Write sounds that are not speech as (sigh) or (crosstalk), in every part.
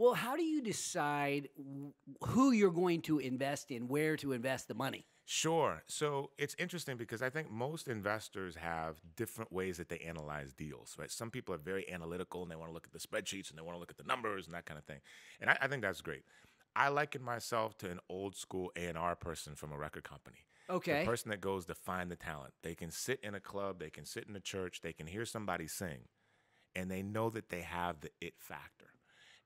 Well, how do you decide who you're going to invest in, where to invest the money? Sure. So it's interesting because I think most investors have different ways that they analyze deals, right? Some people are very analytical and they want to look at the spreadsheets and they want to look at the numbers and that kind of thing. And I, I think that's great. I liken myself to an old school A&R person from a record company. Okay. The person that goes to find the talent. They can sit in a club, they can sit in a church, they can hear somebody sing, and they know that they have the it factor.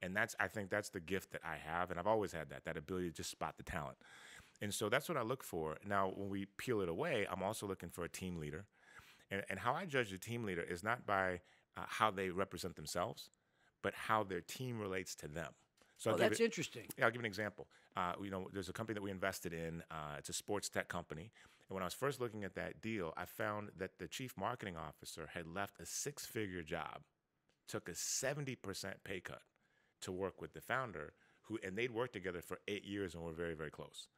And that's I think that's the gift that I have, and I've always had that, that ability to just spot the talent. And so that's what I look for. Now, when we peel it away, I'm also looking for a team leader. And, and how I judge a team leader is not by uh, how they represent themselves, but how their team relates to them. So Oh, that's it- interesting. yeah, I'll give an example. Uh, you know, there's a company that we invested in. Uh, it's a sports tech company. And when I was first looking at that deal, I found that the chief marketing officer had left a six-figure job, took a 70% pay cut to work with the founder, who and they'd worked together for eight years and were very, very close.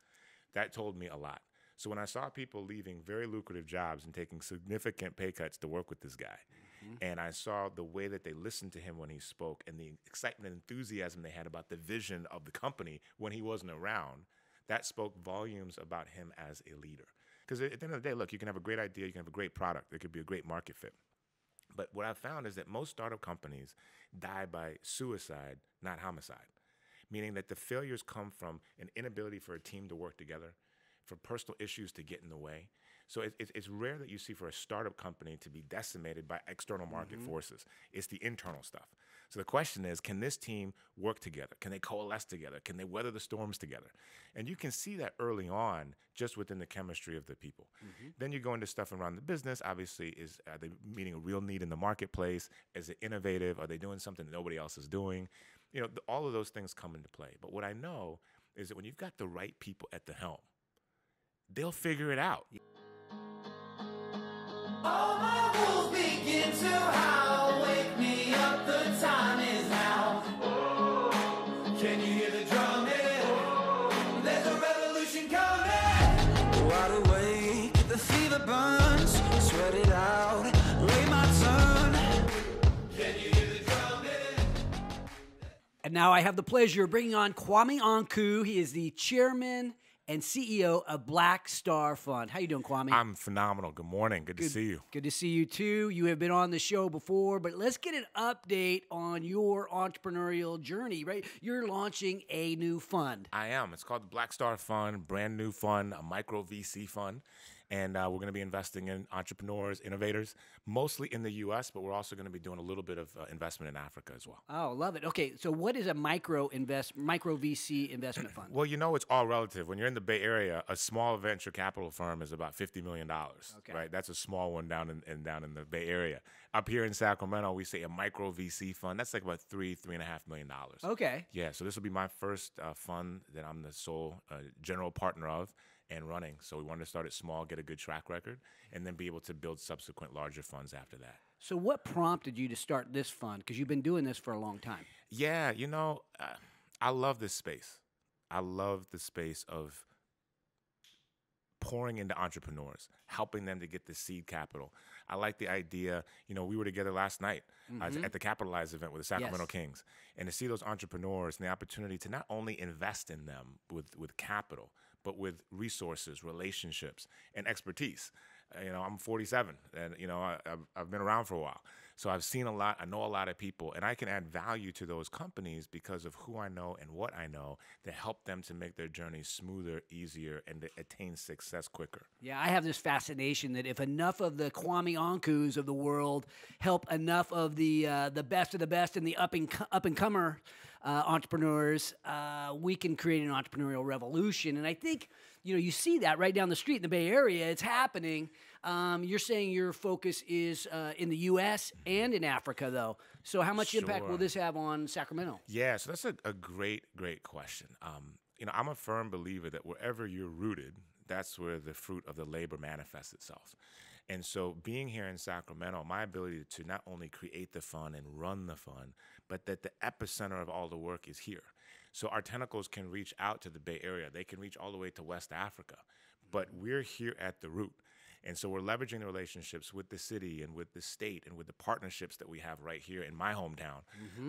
That told me a lot. So when I saw people leaving very lucrative jobs and taking significant pay cuts to work with this guy, mm-hmm. and I saw the way that they listened to him when he spoke and the excitement and enthusiasm they had about the vision of the company when he wasn't around, that spoke volumes about him as a leader. Because at the end of the day, look, you can have a great idea, you can have a great product, there could be a great market fit. But what I've found is that most startup companies die by suicide, not homicide, meaning that the failures come from an inability for a team to work together, for personal issues to get in the way. So it, it, it's rare that you see for a startup company to be decimated by external market mm-hmm. forces. It's the internal stuff. So the question is, can this team work together? Can they coalesce together? Can they weather the storms together? And you can see that early on just within the chemistry of the people. Mm-hmm. Then you go into stuff around the business. Obviously, is are they meeting a real need in the marketplace? Is it innovative? Are they doing something that nobody else is doing? You know, th- all of those things come into play. But what I know is that when you've got the right people at the helm, they'll figure it out. And now I have the pleasure of bringing on Kwame Anku. He is the chairman and CEO of Black Star Fund. How you doing, Kwame? I'm phenomenal. Good morning. Good, to see you. Good to see you too. You have been on the show before, but let's get an update on your entrepreneurial journey, right? You're launching a new fund. I am. It's called the Black Star Fund, brand new fund, a micro VC fund. And uh, we're going to be investing in entrepreneurs, innovators, mostly in the US, but we're also going to be doing a little bit of uh, investment in Africa as well. Oh, love it. Okay, so what is a micro invest micro VC investment fund? Well, you know, it's all relative. When you're in the Bay Area, a small venture capital firm is about $50 million, Okay. right? That's a small one down in, in, down in the Bay Area. Up here in Sacramento, we say a micro VC fund. That's like about three, three and a half million dollars. Okay. Yeah, so this will be my first uh, fund that I'm the sole uh, general partner of and running. So we wanted to start it small, get a good track record, and then be able to build subsequent larger funds after that. So what prompted you to start this fund? Because you've been doing this for a long time. Yeah, you know, uh, I love this space. I love the space of pouring into entrepreneurs, helping them to get the seed capital. I like the idea, you know, we were together last night uh, at the Capitalize event with the Sacramento Yes. Kings, and to see those entrepreneurs and the opportunity to not only invest in them with, with capital, but with resources, relationships, and expertise. Uh, you know, I'm 47, and you know, I, I've, I've been around for a while, so I've seen a lot. I know a lot of people, and I can add value to those companies because of who I know and what I know to help them to make their journey smoother, easier, and to attain success quicker. Yeah, I have this fascination that if enough of the Kwame Ankus of the world help enough of the uh, the best of the best and the up and up and comer uh, entrepreneurs, uh, we can create an entrepreneurial revolution. And I think you know you see that right down the street in the Bay Area. It's happening. Um, you're saying your focus is uh, in the U.S. and in Africa, though. So how much impact will this have on Sacramento? Yeah, so that's a, a great, great question. Um, you know, I'm a firm believer that wherever you're rooted, that's where the fruit of the labor manifests itself. And so, being here in Sacramento, my ability to not only create the fund and run the fund, but that the epicenter of all the work is here. So, our tentacles can reach out to the Bay Area, they can reach all the way to West Africa, but we're here at the root. And so we're leveraging the relationships with the city and with the state and with the partnerships that we have right here in my hometown.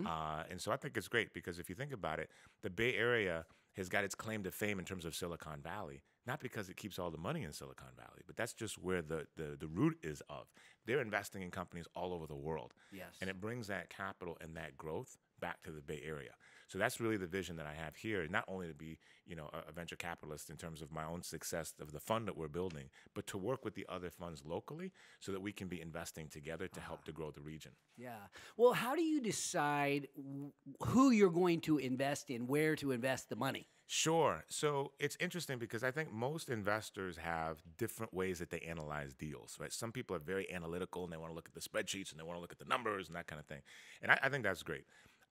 Uh, and so I think it's great because if you think about it, the Bay Area has got its claim to fame in terms of Silicon Valley, not because it keeps all the money in Silicon Valley, but that's just where the, the, the root is of. They're investing in companies all over the world. Yes. And it brings that capital and that growth back to the Bay Area. So that's really the vision that I have here, not only to be, you know, a, a venture capitalist in terms of my own success of the fund that we're building, but to work with the other funds locally so that we can be investing together to help to ah. grow the region. Yeah. Well, how do you decide w- who you're going to invest in, where to invest the money? Sure. So it's interesting because I think most investors have different ways that they analyze deals, right? Some people are very analytical and they want to look at the spreadsheets and they want to look at the numbers and that kind of thing. And I, I think that's great.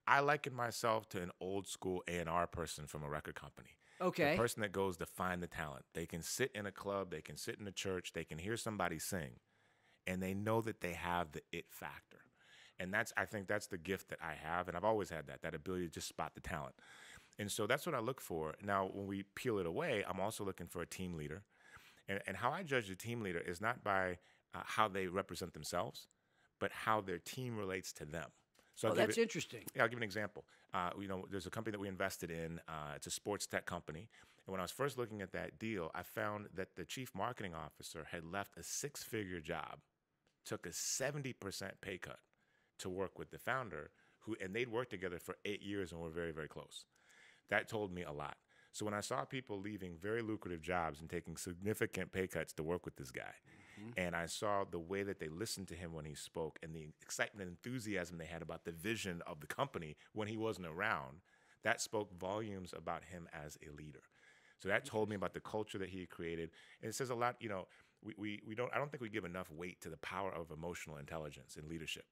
I liken myself to an old school A&R person from a record company. Okay. The person that goes to find the talent. They can sit in a club, they can sit in a church, they can hear somebody sing, and they know that they have the it factor. And that's I think that's the gift that I have, and I've always had that, that ability to just spot the talent. And so that's what I look for. Now, when we peel it away, I'm also looking for a team leader. And, and how I judge a team leader is not by uh, how they represent themselves, but how their team relates to them. So Oh, that's it- interesting. yeah, I'll give an example. Uh, you know, there's a company that we invested in. Uh, it's a sports tech company. And when I was first looking at that deal, I found that the chief marketing officer had left a six-figure job, took a 70% pay cut to work with the founder, who and they'd worked together for eight years and were very, very close. That told me a lot. So when I saw people leaving very lucrative jobs and taking significant pay cuts to work with this guy, mm-hmm. and I saw the way that they listened to him when he spoke and the excitement and enthusiasm they had about the vision of the company when he wasn't around, that spoke volumes about him as a leader. So that told me about the culture that he had created. And it says a lot, you know, we, we, we don't I don't think we give enough weight to the power of emotional intelligence in leadership.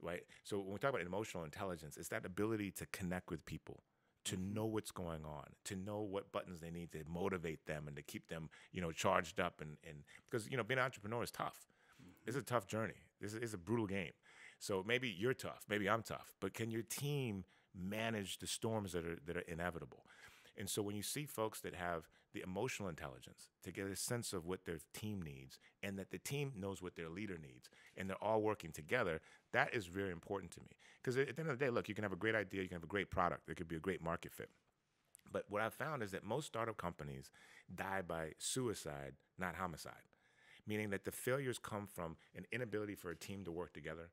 Right. So when we talk about emotional intelligence, it's that ability to connect with people, to know what's going on, to know what buttons they need to motivate them and to keep them, you know, charged up and, and because, you know, being an entrepreneur is tough. It's a mm-hmm. tough journey. This is it's a brutal game. So maybe you're tough, maybe I'm tough, but can your team manage the storms that are that are inevitable? And so when you see folks that have the emotional intelligence to get a sense of what their team needs and that the team knows what their leader needs and they're all working together, that is very important to me. Because at the end of the day, look, you can have a great idea, you can have a great product, there could be a great market fit. But what I've found is that most startup companies die by suicide, not homicide, meaning that the failures come from an inability for a team to work together,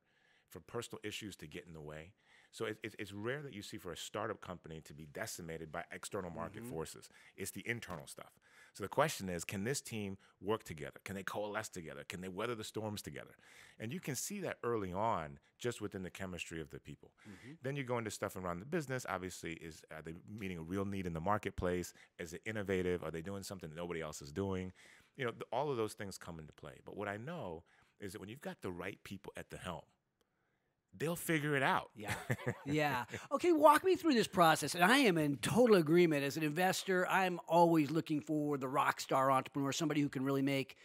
for personal issues to get in the way. So it, it, it's rare that you see for a startup company to be decimated by external market mm-hmm. forces. It's the internal stuff. So the question is, can this team work together? Can they coalesce together? Can they weather the storms together? And you can see that early on just within the chemistry of the people. Mm-hmm. Then you go into stuff around the business. Obviously, is are they meeting a real need in the marketplace? Is it innovative? Are they doing something that nobody else is doing? You know, all of those things come into play. But what I know is that when you've got the right people at the helm, they'll figure it out. Yeah. (laughs) Yeah. Okay, walk me through this process. And I am in total agreement. As an investor, I'm always looking for the rock star entrepreneur, somebody who can really make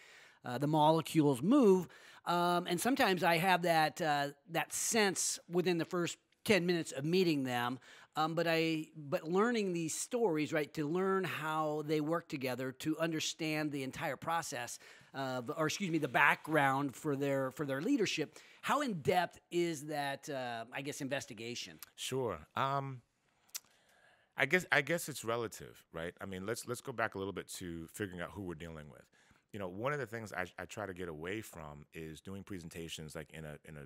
uh, the molecules move. Um, and sometimes I have that uh, that sense within the first 10 minutes of meeting them. Um, but I but learning these stories, right, to learn how they work together, to understand the entire process, of, or excuse me, the background for their for their leadership. How in depth is that? Uh, I guess investigation. Sure. Um, I guess I guess it's relative, right? I mean, let's let's go back a little bit to figuring out who we're dealing with. You know, one of the things I, I try to get away from is doing presentations like in a in a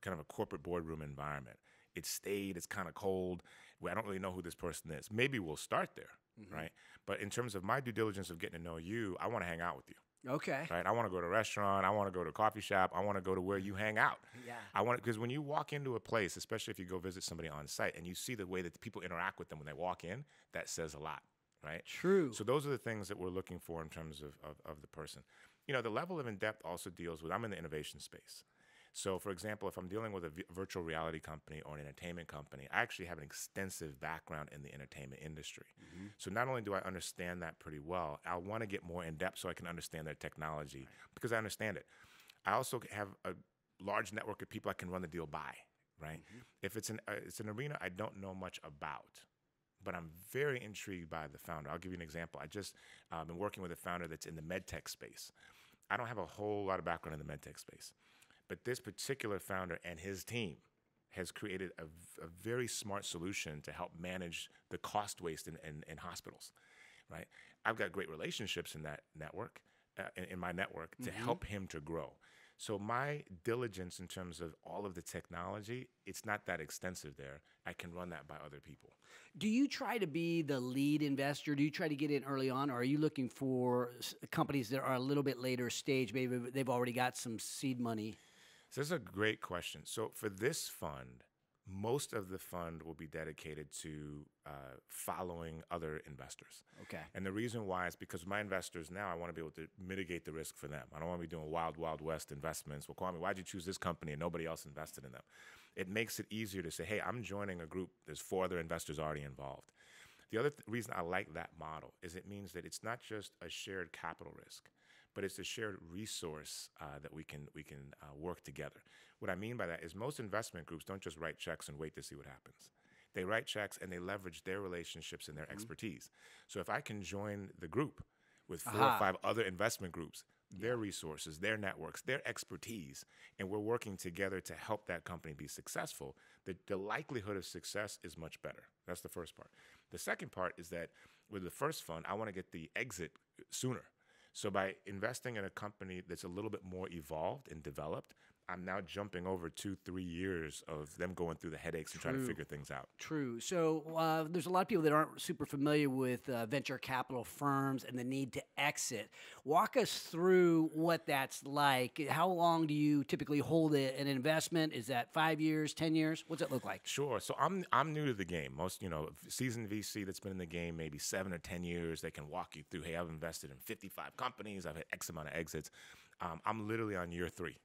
kind of a corporate boardroom environment. It's staid, it's kind of cold. I don't really know who this person is. Maybe we'll start there, mm-hmm. right? But in terms of my due diligence of getting to know you, I want to hang out with you Okay. right? I want to go to a restaurant. I want to go to a coffee shop. I want to go to where you mm-hmm. hang out. Yeah. I want because when you walk into a place, especially if you go visit somebody on site, and you see the way that the people interact with them when they walk in, that says a lot, right? True. So those are the things that we're looking for in terms of, of, of the person. You know, the level of in depth also deals with. I'm in the innovation space. So, for example, if I'm dealing with a virtual reality company or an entertainment company, I actually have an extensive background in the entertainment industry. So, not only do I understand that pretty well, I want to get more in depth so I can understand their technology because I understand it. I also have a large network of people I can run the deal by, right? If it's an uh, it's an arena I don't know much about, but I'm very intrigued by the founder. I'll give you an example. I just uh, been working with a founder that's in the med tech space. I don't have a whole lot of background in the medtech space, but this particular founder and his team has created a very smart solution to help manage the cost waste in, in, in hospitals, right? I've got great relationships in that network, uh, in, in my network, to help him to grow. So my diligence in terms of all of the technology, it's not that extensive there. I can run that by other people. Do you try to be the lead investor? Do you try to get in early on, or are you looking for companies that are a little bit later stage? Maybe they've already got some seed money. So this is a great question. So for this fund, most of the fund will be dedicated to uh, following other investors. Okay. And the reason why is because my investors now, I want to be able to mitigate the risk for them. I don't want to be doing wild, wild west investments. Well, Kwame, why'd you choose this company and nobody else invested in them? It makes it easier to say, hey, I'm joining a group. There's four other investors already involved. The other th- reason I like that model is it means that it's not just a shared capital risk, but it's a shared resource uh, that we can we can uh, work together. What I mean by that is most investment groups don't just write checks and wait to see what happens. They write checks and they leverage their relationships and their expertise. So if I can join the group with 4 Aha. or five other investment groups, their resources, their networks, their expertise, and we're working together to help that company be successful, the, the likelihood of success is much better. That's the first part. The second part is that with the first fund, I want to get the exit sooner. So by investing in a company that's a little bit more evolved and developed, I'm now jumping over two, three years of them going through the headaches and trying to figure things out. True. So uh, there's a lot of people that aren't super familiar with uh, venture capital firms and the need to exit. Walk us through what that's like. How long do you typically hold a, an investment? Is that five years, ten years? What's it look like? Sure. So I'm I'm new to the game. Most you know seasoned VC that's been in the game maybe seven or ten years. They can walk you through. Hey, I've invested in 55 companies. I've had X amount of exits. Um, I'm literally on year three.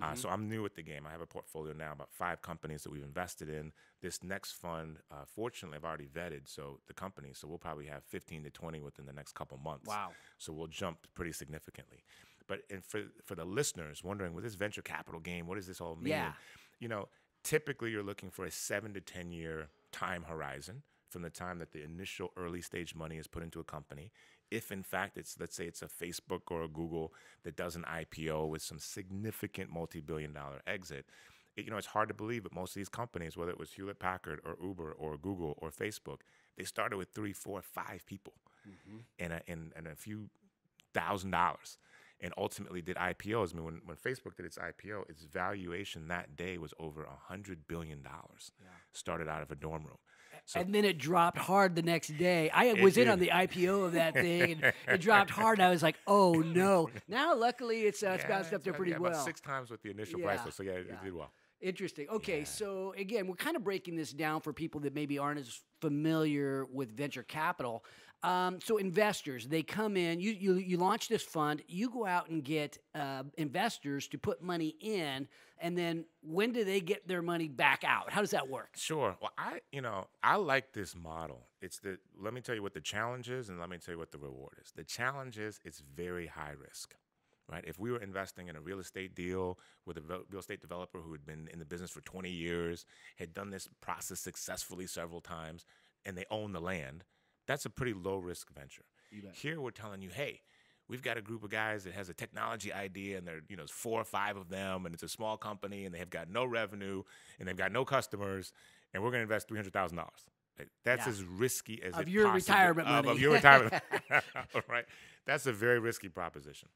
Uh, so I'm new at the game. I have a portfolio now about five companies that we've invested in. This next fund, uh, fortunately, I've already vetted so the company. So we'll probably have 15 to 20 within the next couple months. Wow. So we'll jump pretty significantly. But and for for the listeners wondering, with this venture capital game, what does this all mean? Yeah. You know, typically you're looking for a seven to 10 year time horizon from the time that the initial early stage money is put into a company. If in fact it's, let's say it's a Facebook or a Google that does an IPO with some significant multi billion dollar exit, it, you know, it's hard to believe, but most of these companies, whether it was Hewlett Packard or Uber or Google or Facebook, they started with three, four, five people mm-hmm. and, a, and, and a few thousand dollars and ultimately did IPOs. I mean, when, when Facebook did its IPO, its valuation that day was over a hundred billion dollars. Started out of a dorm room. So and then it dropped hard the next day. I was in on the IPO of that thing, and it (laughs) dropped hard. And I was like, "Oh no!" Now, luckily, it's uh, it's bounced yeah, up there pretty yeah, well. About six times what the initial price Yeah, was. So yeah, it, yeah. it did well. Interesting. Okay, so again, we're kind of breaking this down for people that maybe aren't as familiar with venture capital. Um, so investors, they come in. You, you you launch this fund. You go out and get uh, investors to put money in, and then when do they get their money back out? How does that work? Sure. Well, I, you know, I like this model. It's the, let me tell you what the challenge is and let me tell you what the reward is. The challenge is it's very high risk, right? If we were investing in a real estate deal with a real estate developer who had been in the business for 20 years, had done this process successfully several times, and they own the land, that's a pretty low risk venture. Here we're telling you, hey, we've got a group of guys that has a technology idea and they're, you know, four or five of them and it's a small company and they have got no revenue and they've got no customers and we're going to invest $300,000. That's Yeah. as risky as Of your possibly- retirement of, money. Of your retirement. (laughs) (laughs) right. That's a very risky proposition.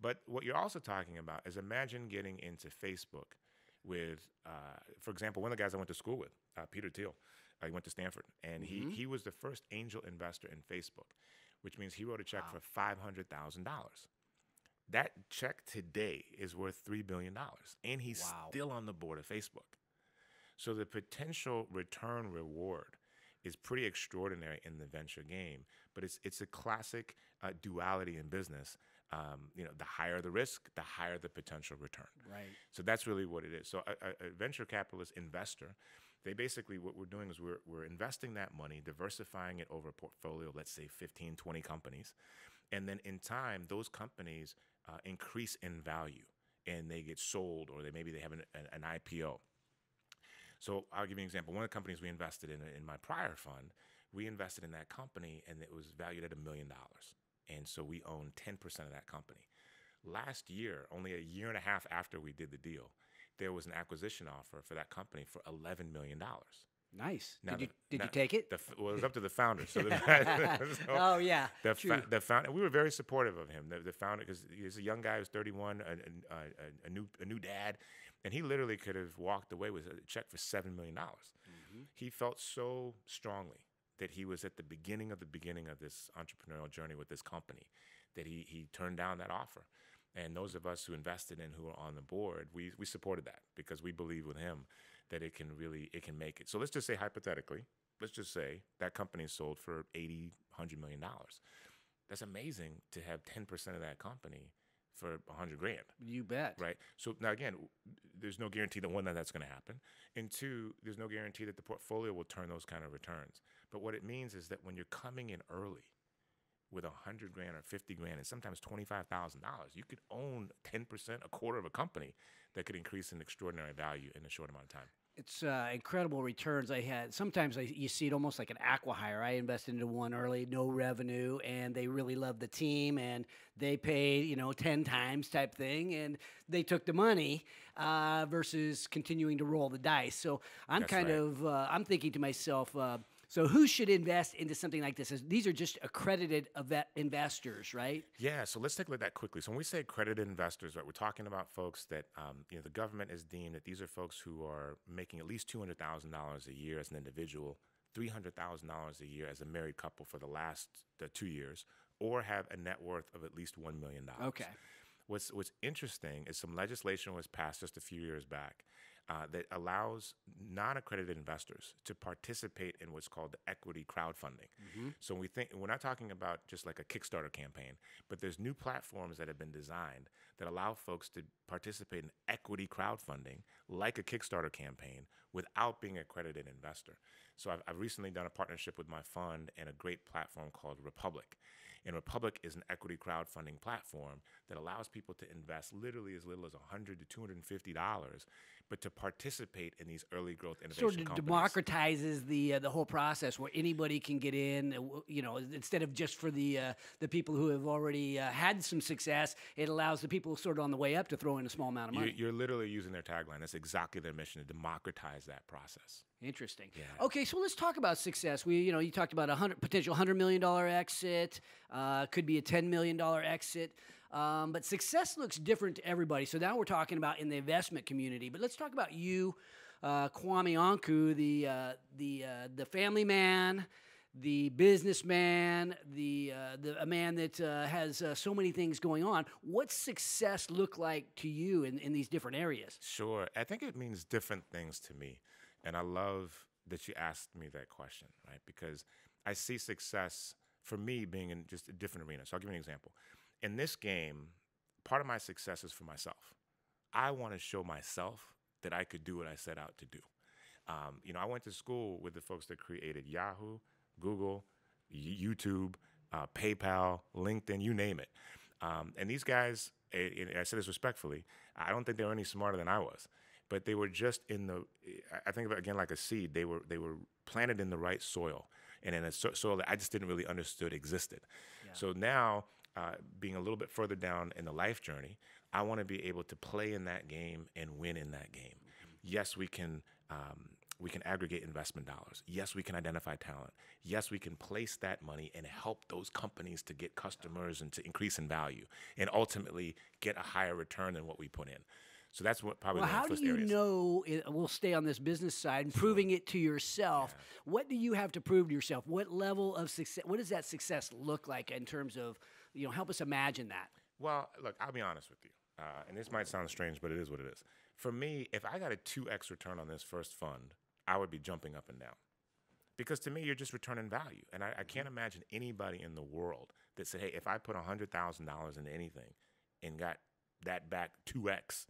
But what you're also talking about is imagine getting into Facebook with, uh, for example, one of the guys I went to school with, uh, Peter Thiel. I went to Stanford, and Mm-hmm. he he was the first angel investor in Facebook, which means he wrote a check for five hundred thousand dollars. That check today is worth three billion dollars, and he's Wow. still on the board of Facebook. So the potential return reward is pretty extraordinary in the venture game, but it's it's a classic uh, duality in business. Um, you know, the higher the risk, the higher the potential return. Right. So that's really what it is. So a, a venture capitalist investor, they basically what we're doing is we're we're investing that money, diversifying it over a portfolio, let's say 15, 20 companies, and then in time those companies uh, increase in value and they get sold or they maybe they have an, an, an IPO. So I'll give you an example. One of the companies we invested in in my prior fund, we invested in that company and it was valued at a million dollars. And so we own 10% of that company. Last year, only a year and a half after we did the deal, there was an acquisition offer for that company for $11 million. Nice. Now did you the- did now you take it? The, well, it was up to the founder. So, (laughs) the, (laughs) so oh yeah. the, fa- the founder, we were very supportive of him. The, the founder, because he's a young guy who's 31, a, a, a, a new a new dad, and he literally could have walked away with a check for seven million dollars. Mm-hmm. He felt so strongly that he was at the beginning of the beginning of this entrepreneurial journey with this company that he he turned down that offer. And those of us who invested in who are on the board, we we supported that because we believe with him that it can really it can make it. So let's just say hypothetically, let's just say that company is sold for 80, 100 million dollars. That's amazing to have 10% of that company for 100 grand you bet. right? So now again, there's no guarantee that one that that's going to happen, and two, there's no guarantee that the portfolio will turn those kind of returns. But what it means is that when you're coming in early with a hundred grand or fifty grand, and sometimes twenty five thousand dollars, you could own ten percent, a quarter of a company that could increase in extraordinary value in a short amount of time. It's uh, incredible returns I had. Sometimes I, you see it almost like an acquihire. I invested into one early, no revenue, and they really loved the team, and they paid you know ten times type thing, and they took the money uh, versus continuing to roll the dice. So I'm That's kind right. of uh, I'm thinking to myself. So who should invest into something like this? These are just accredited investors, right? Yeah, so let's take a look at that quickly. So when we say accredited investors, right, we're talking about folks that um, you know the government has deemed that these are folks who are making at least two hundred thousand dollars a year as an individual, three hundred thousand dollars a year as a married couple for the last uh, two years, or have a net worth of at least one million dollars. Okay. What's What's interesting is some legislation was passed just a few years back uh, that allows non-accredited investors to participate in what's called equity crowdfunding. So we think we're not talking about just like a Kickstarter campaign, but there's new platforms that have been designed that allow folks to participate in equity crowdfunding, like a Kickstarter campaign, without being an accredited investor. So I've, I've recently done a partnership with my fund and a great platform called Republic. And Republic is an equity crowdfunding platform that allows people to invest literally as little as 100 to 250 dollars, but to participate in these early growth innovation sort of companies. democratizes the uh, the whole process where anybody can get in. uh, You know, instead of just for the uh, the people who have already uh, had some success, it allows the people sort of on the way up to throw in a small amount of You're, money. you're literally using their tagline. That's exactly their mission to democratize that process. Interesting. Yeah. Okay, so let's talk about success. We, you know, you talked about a hundred potential hundred million dollar exit. Uh, could be a ten million dollar exit. Um, but success looks different to everybody. So now we're talking about in the investment community. But let's talk about you, uh, Kwame Anku, the uh, the uh, the family man, the businessman, the uh, the a man that uh, has uh, so many things going on. What's success look like to you in, in these different areas? Sure. I think it means different things to me. And I love that you asked me that question, right? Because I see success for me being in just a different arena. So I'll give you an example. In this game, part of my success is for myself. I want to show myself that I could do what I set out to do. Um, you know, I went to school with the folks that created Yahoo, Google, YouTube, uh, PayPal, LinkedIn, you name it. Um, and these guys, and I say this respectfully, I don't think they were any smarter than I was, but they were just in the. I- think of it again like a seed. They were they were planted in the right soil and in a so- soil that I just didn't really understood existed. So now, uh, being a little bit further down in the life journey, I want to be able to play in that game and win in that game. Yes, we can. Um, we can aggregate investment dollars. Yes, we can identify talent. Yes, we can place that money and help those companies to get customers and to increase in value and ultimately get a higher return than what we put in. So that's what probably Well, how the do you areas. know? i- We'll stay on this business side, and proving it to yourself. What do you have to prove to yourself? What level of success? What does that success look like in terms of, you know, help us imagine that. Well, look, I'll be honest with you, uh, and this might sound strange, but it is what it is. For me, if I got a 2x return on this first fund, I would be jumping up and down. Because to me, you're just returning value. And I, I can't imagine anybody in the world that said, hey, if I put $100,000 into anything and got that back 2x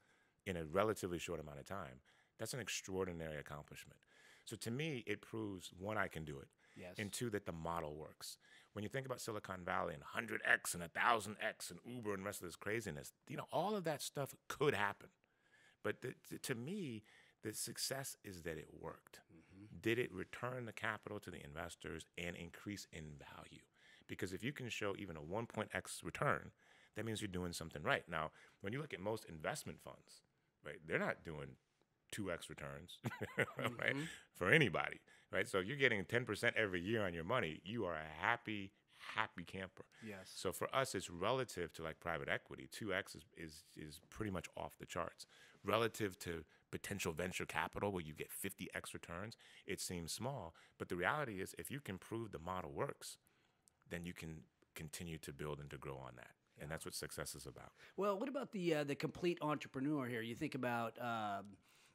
in a relatively short amount of time, that's an extraordinary accomplishment. So to me, it proves one, I can do it, Yes. and two, that the model works. When you think about Silicon Valley and 100x and 1000x and Uber and the rest of this craziness, you know, all of that stuff could happen. But the, t- to me, the success is that it worked. Mm-hmm. Did it return the capital to the investors and increase in value? Because if you can show even a 1 point X return, that means you're doing something right. Now, when you look at most investment funds, right, they're not doing 2x returns, (laughs) right, mm-hmm. for anybody, right? So if you're getting 10% every year on your money, you are a happy, happy camper. Yes. So for us, it's relative to like private equity. 2x is, is, is pretty much off the charts. Relative to potential venture capital where you get 50x returns, it seems small. But the reality is, if you can prove the model works, then you can continue to build and to grow on that. And that's what success is about. Well, what about the uh, the complete entrepreneur here? You think about um,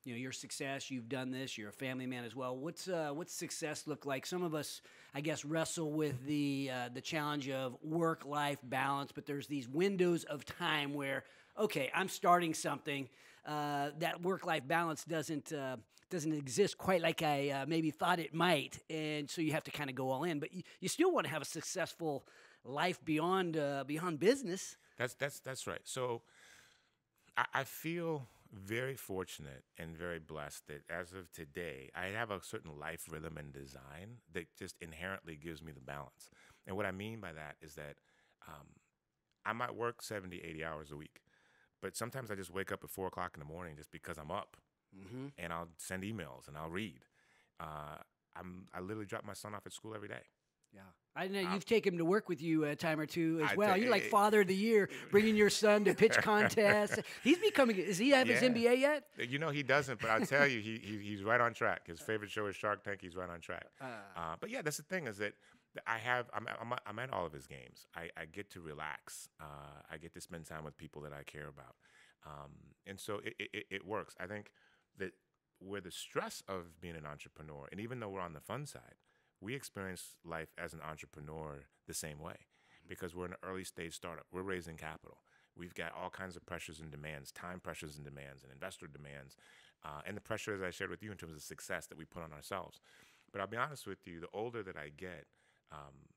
you know your success. You've done this. You're a family man as well. What's uh, what's success look like? Some of us, I guess, wrestle with the uh, the challenge of work life balance. But there's these windows of time where okay, I'm starting something. Uh, that work life balance doesn't. Uh, doesn't exist quite like I uh, maybe thought it might, and so you have to kind of go all in. But you, you still want to have a successful life beyond uh, beyond business. That's that's that's right. So I, I feel very fortunate and very blessed that as of today, I have a certain life rhythm and design that just inherently gives me the balance. And what I mean by that is that um, I might work 70, 80 hours a week, but sometimes I just wake up at four o'clock in the morning just because I'm up Mm-hmm. and I'll send emails and I'll read. Uh, I'm, I literally drop my son off at school every day. Yeah, I know you've taken him to work with you a time or two as I well. You're like father of the year, bringing your son to pitch (laughs) contests. He's becoming. Is he have his Yeah. MBA yet? You know he doesn't, but I'll tell you, he, he he's right on track. His favorite show is Shark Tank. He's right on track. Uh, but yeah, that's the thing is that I have I'm I'm, I'm at all of his games. I, I get to relax. Uh, I get to spend time with people that I care about, um, and so it, it- it works. I think that where the stress of being an entrepreneur, and even though we're on the fun side, we experience life as an entrepreneur the same way because we're an early stage startup. We're raising capital. We've got all kinds of pressures and demands, time pressures and demands, and investor demands, uh, and the pressure, as I shared with you, in terms of success that we put on ourselves. But I'll be honest with you, the older that I get, um,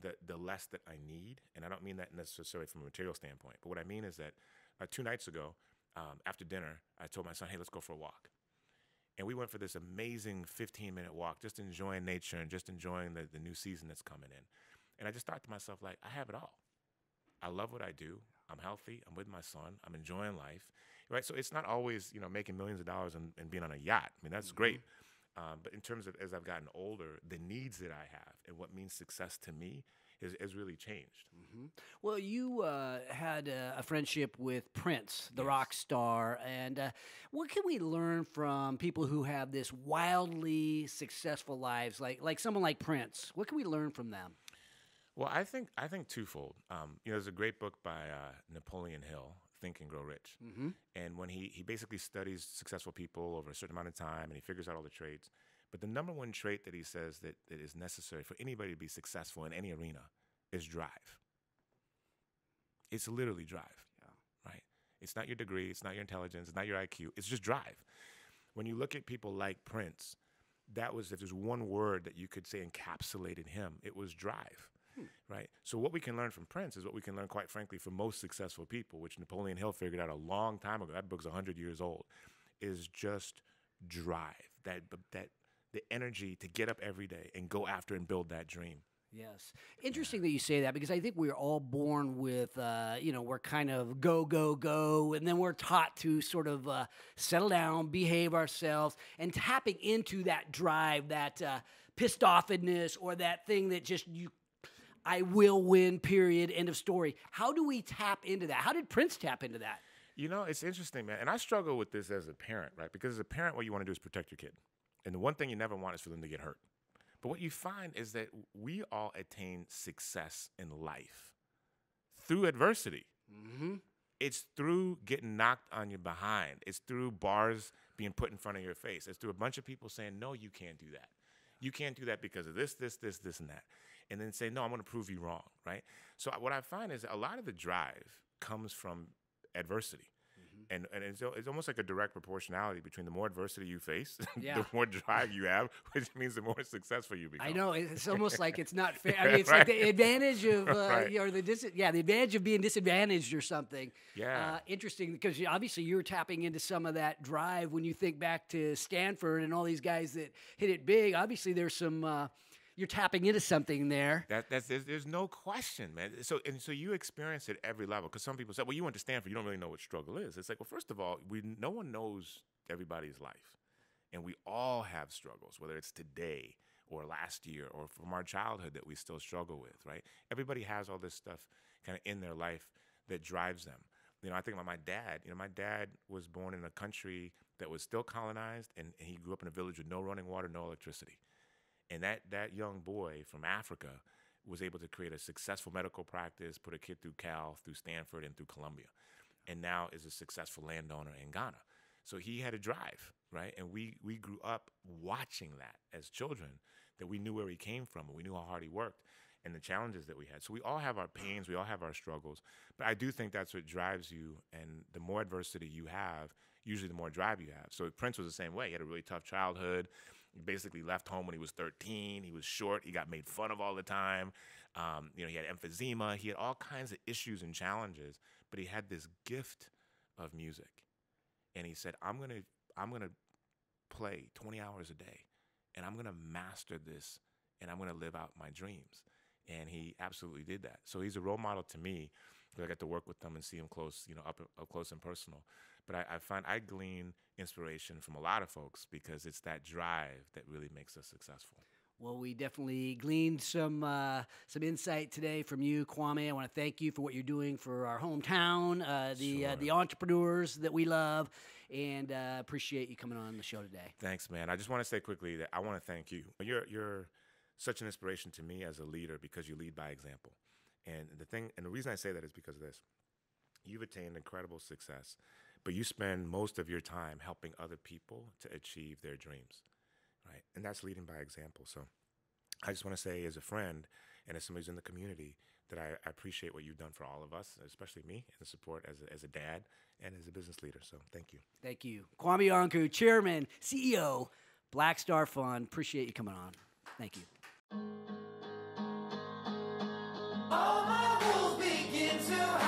the the less that I need, and I don't mean that necessarily from a material standpoint. But what I mean is that uh, two nights ago, um, after dinner, I told my son, "Hey, let's go for a walk." And we went for this amazing 15 minute walk, just enjoying nature and just enjoying the, the new season that's coming in. And I just thought to myself, like, I have it all. I love what I do. I'm healthy. I'm with my son. I'm enjoying life. Right. So it's not always, you know, making millions of dollars and, and being on a yacht. I mean, that's great. Um, but in terms of as I've gotten older, the needs that I have and what means success to me has, has really changed. Well, you uh, had a, a friendship with Prince, the rock star, and uh, what can we learn from people who have this wildly successful lives, like like someone like Prince? What can we learn from them? Well, I think I think twofold. Um, you know, there's a great book by uh, Napoleon Hill, Think and Grow Rich, Mm-hmm. and when he he basically studies successful people over a certain amount of time, and he figures out all the traits. But the number one trait that he says that, that is necessary for anybody to be successful in any arena is drive. It's literally drive, right? It's not your degree, it's not your intelligence, it's not your IQ. It's just drive. When you look at people like Prince, that was if there's one word that you could say encapsulated him, it was drive. Hmm. Right. So what we can learn from Prince is what we can learn, quite frankly, from most successful people, which Napoleon Hill figured out a long time ago. That book's hundred years old. Is just drive that that the energy to get up every day and go after and build that dream. Yes. Interesting that you say that because I think we're all born with, uh, you know, we're kind of go, go, go. And then we're taught to sort of uh, settle down, behave ourselves, and tapping into that drive, that uh, pissed offedness, or that thing that just you, I will win, period, end of story. How do we tap into that? How did Prince tap into that? You know, it's interesting, man. And I struggle with this as a parent, right? Because as a parent, what you want to do is protect your kid. And the one thing you never want is for them to get hurt. But what you find is that we all attain success in life through adversity. Mm-hmm. It's through getting knocked on your behind. It's through bars being put in front of your face. It's through a bunch of people saying, no, you can't do that. You can't do that because of this, this, this, this, and that. And then say, no, I'm going to prove you wrong, right? So what I find is that a lot of the drive comes from adversity. And, and it's, it's almost like a direct proportionality between the more adversity you face, (laughs) Yeah. the more drive you have, (laughs) which means the more successful you become. I know it's almost like it's not (laughs) fair. I mean, it's like the advantage of, uh, Right. know, the dis- yeah, the advantage of being disadvantaged or something. Yeah. uh, interesting because obviously you're tapping into some of that drive when you think back to Stanford and all these guys that hit it big. Obviously, there's some. Uh, you're tapping into something there. That, that's there's, there's no question, man. So and so you experience it every level because some people say, well, you went to Stanford, you don't really know what struggle is. It's like, well, first of all, we no one knows everybody's life, and we all have struggles, whether it's today or last year or from our childhood that we still struggle with, right? Everybody has all this stuff kind of in their life that drives them. You know, I think about my dad. You know, my dad was born in a country that was still colonized, and, and he grew up in a village with no running water, no electricity. And that that young boy from Africa was able to create a successful medical practice, put a kid through Cal, through Stanford, and through Columbia, and now is a successful landowner in Ghana. So he had a drive, right? And we we grew up watching that as children, that we knew where he came from, and we knew how hard he worked and the challenges that we had. So we all have our pains, we all have our struggles, but I do think that's what drives you. And the more adversity you have, usually the more drive you have. So Prince was the same way. He had a really tough childhood. He basically left home when he was 13. He was short. He got made fun of all the time. Um, you know, he had emphysema. He had all kinds of issues and challenges, but he had this gift of music. And he said, I'm gonna, I'm gonna play 20 hours a day, and I'm gonna master this, and I'm gonna live out my dreams and he absolutely did that. So he's a role model to me. I got to work with him and see him close, you know, up, up close and personal. But I, I find I glean inspiration from a lot of folks because it's that drive that really makes us successful. Well, we definitely gleaned some uh, some insight today from you, Kwame. I want to thank you for what you're doing for our hometown, uh, the uh, the entrepreneurs that we love, and uh, appreciate you coming on the show today. Thanks, man. I just want to say quickly that I want to thank you. You're you're such an inspiration to me as a leader because you lead by example. And the thing and the reason I say that is because of this. You've attained incredible success, but you spend most of your time helping other people to achieve their dreams. Right? And that's leading by example. So I just want to say as a friend and as somebody who's in the community that I, I appreciate what you've done for all of us, especially me, and the support as a, as a dad and as a business leader. So thank you. Thank you, Kwame Anku, Chairman, CEO, Black Star Fund. Appreciate you coming on. Thank you. All my wolves begin to